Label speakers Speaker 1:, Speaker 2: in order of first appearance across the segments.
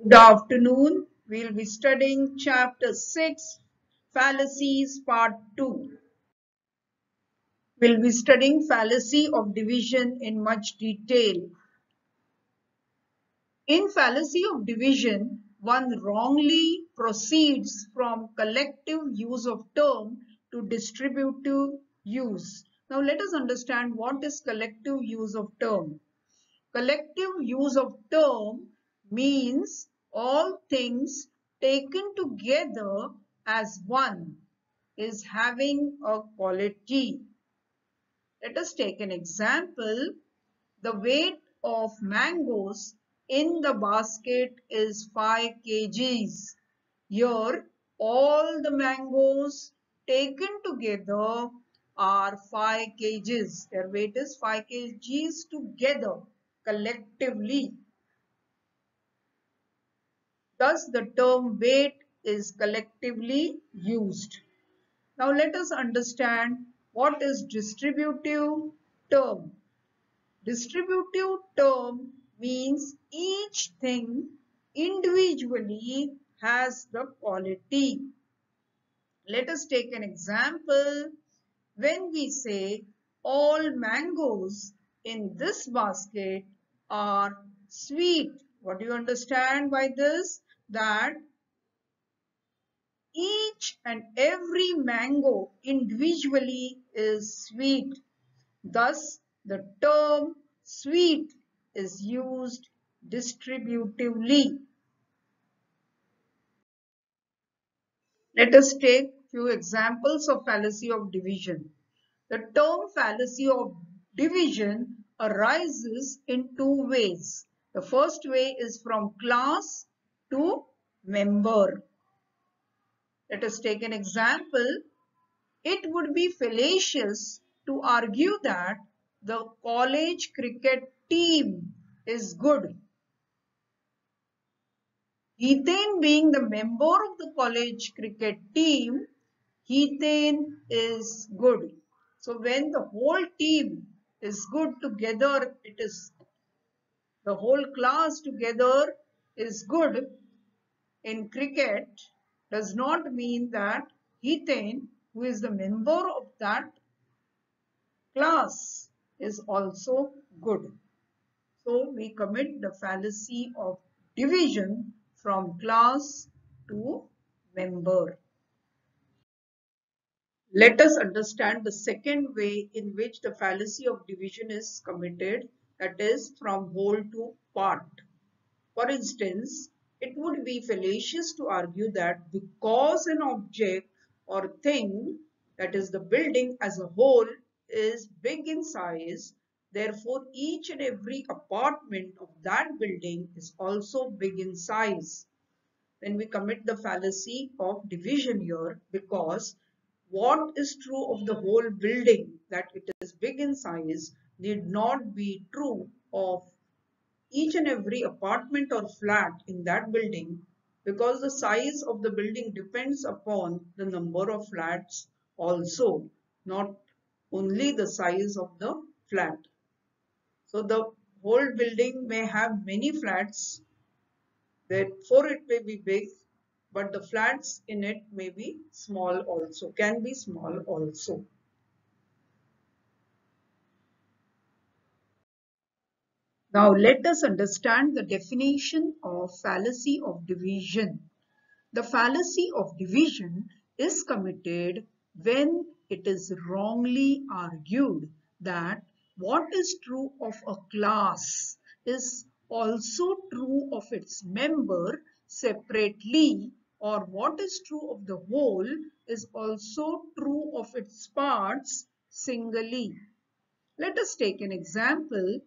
Speaker 1: Good afternoon. We'll be studying chapter 6, fallacies part 2. We'll be studying fallacy of division in much detail. In fallacy of division, one wrongly proceeds from collective use of term to distributive use. Now let us understand what is collective use of term. Collective use of term means all things taken together as one is having a quality. Let us take an example. The weight of mangoes in the basket is 5 kgs. Here all the mangoes taken together are 5 kgs. Their weight is 5 kgs together collectively. Thus the term weight is collectively used. Now let us understand what is distributive term. Distributive term means each thing individually has the quality. Let us take an example. When we say all mangoes in this basket are sweet. What do you understand by this? That each and every mango individually is sweet. Thus, the term sweet is used distributively. Let us take few examples of fallacy of division. The term fallacy of division arises in two ways. The first way is from class to member. Let us take an example. It would be fallacious to argue that the college cricket team is good. Ethane being the member of the college cricket team, Ethane is good. So when the whole team is good together, it is the whole class together is good in cricket does not mean that Ethane, who is the member of that class, is also good. So we commit the fallacy of division from class to member. Let us understand the second way in which the fallacy of division is committed that is from whole to part. For instance, it would be fallacious to argue that because an object or thing that is the building as a whole is big in size, therefore each and every apartment of that building is also big in size. Then we commit the fallacy of division here because what is true of the whole building that it is big in size need not be true of each and every apartment or flat in that building because the size of the building depends upon the number of flats also not only the size of the flat. So the whole building may have many flats therefore it may be big but the flats in it may be small also, can be small also. Now let us understand the definition of fallacy of division. The fallacy of division is committed when it is wrongly argued that what is true of a class is also true of its member separately or what is true of the whole is also true of its parts singly. Let us take an example.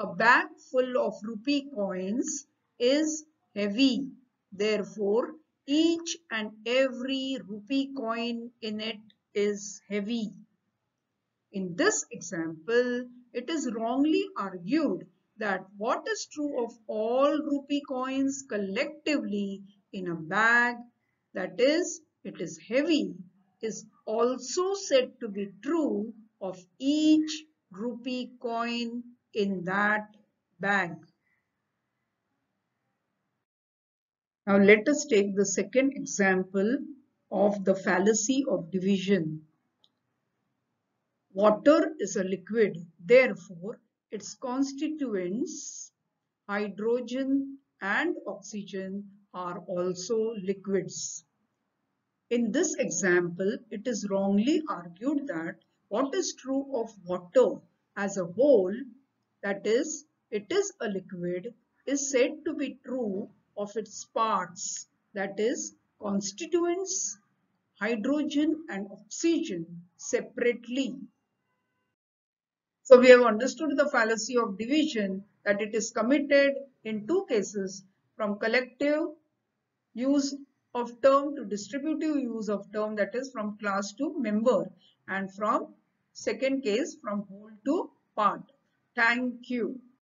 Speaker 1: A bag full of rupee coins is heavy. Therefore, each and every rupee coin in it is heavy. In this example, it is wrongly argued that what is true of all rupee coins collectively in a bag that is it is heavy is also said to be true of each rupee coin in that bag. Now let us take the second example of the fallacy of division. Water is a liquid, therefore its constituents hydrogen and oxygen are also liquids. In this example, it is wrongly argued that what is true of water as a whole, that is, it is a liquid, is said to be true of its parts, that is, constituents, hydrogen and oxygen separately. So we have understood the fallacy of division that it is committed in two cases from collective use of term to distributive use of term that is from class to member and from second case from whole to part. Thank you.